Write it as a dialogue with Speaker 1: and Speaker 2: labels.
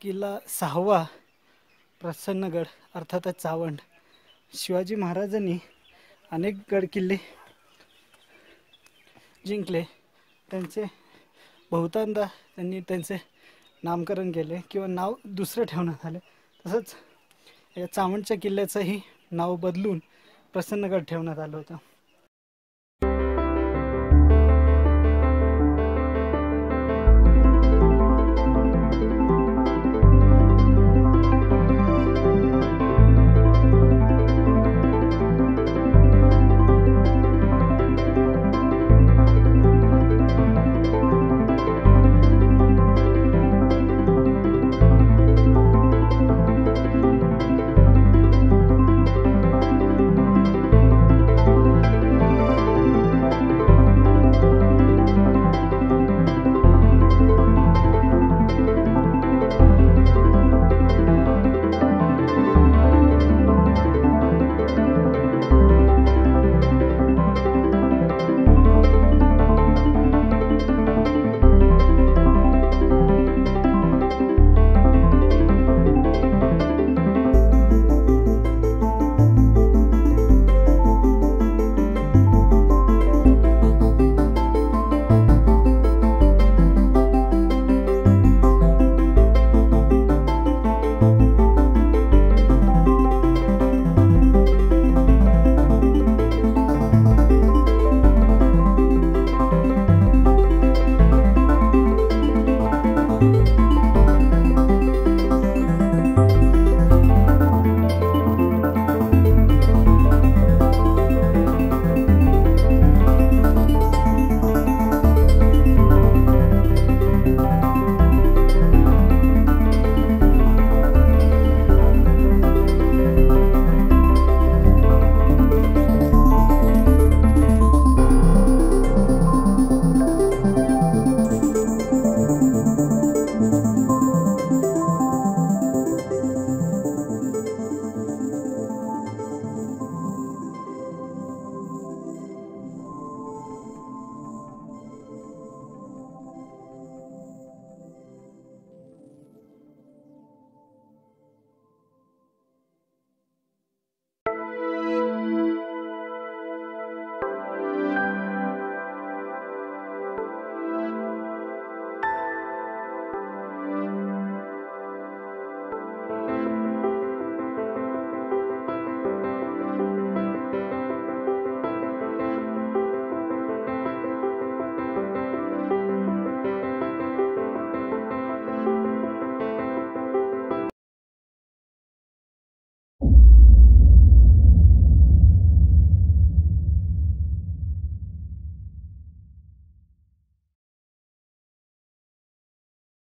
Speaker 1: किल्ला सहावा प्रसन्नगड अर्थातच चावंड. शिवाजी महाराजांनी अनेक गड किल्ले जिंकले. त्यांचे बहुतांदा त्यांनी त्यांचे नामकरण केले किंवा नाव दुसरं ठेवण्यात आले. तसंच या चावंडच्या किल्ल्याचंही नाव बदलून प्रसन्नगड ठेवण्यात आलं होतं.